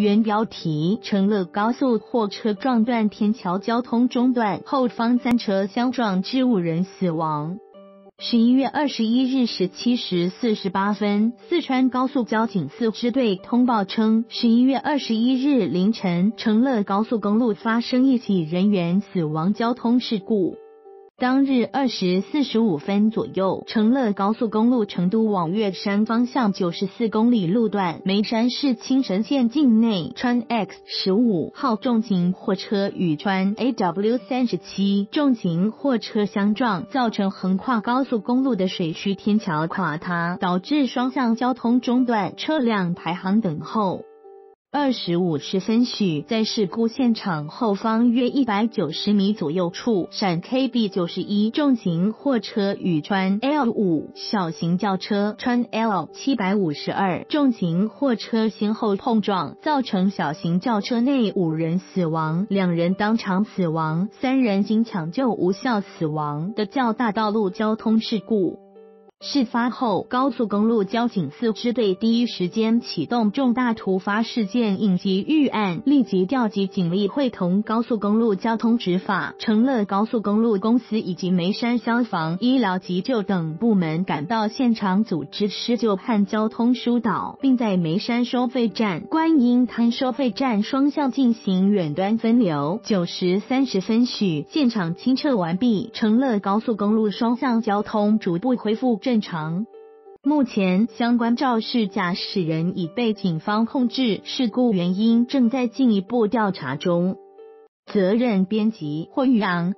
原标题：成乐高速货车撞断天桥，交通中断，后方三车相撞致五人死亡。十一月二十一日十七时四十八分，四川高速交警四支队通报称，十一月二十一日凌晨，成乐高速公路发生一起人员死亡交通事故。当日二时四十五分左右，成乐高速公路成都往岳山方向九十四公里路段，眉山市青神县境内，川 X 十五号重型货车与川 AW 三十七重型货车相撞，造成横跨高速公路的水渠天桥垮塌，导致双向交通中断，车辆排行等候。二十五时分许，在事故现场后方约一百九十米左右处，陕 KB 九十一重型货车与川 L 五小型轿车、川 L 七百五十二重型货车先后碰撞，造成小型轿车内五人死亡，两人当场死亡，三人经抢救无效死亡的较大道路交通事故。事发后，高速公路交警四支队第一时间启动重大突发事件应急预案，立即调集警力，会同高速公路交通执法、成乐高速公路公司以及眉山消防、医疗急救等部门赶到现场，组织施救和交通疏导，并在眉山收费站、观音滩收费站双向进行远端分流。九时三十分许，现场清撤完毕，成乐高速公路双向交通逐步恢复。正正常。目前相关肇事驾驶人已被警方控制，事故原因正在进一步调查中。责任编辑：霍玉阳。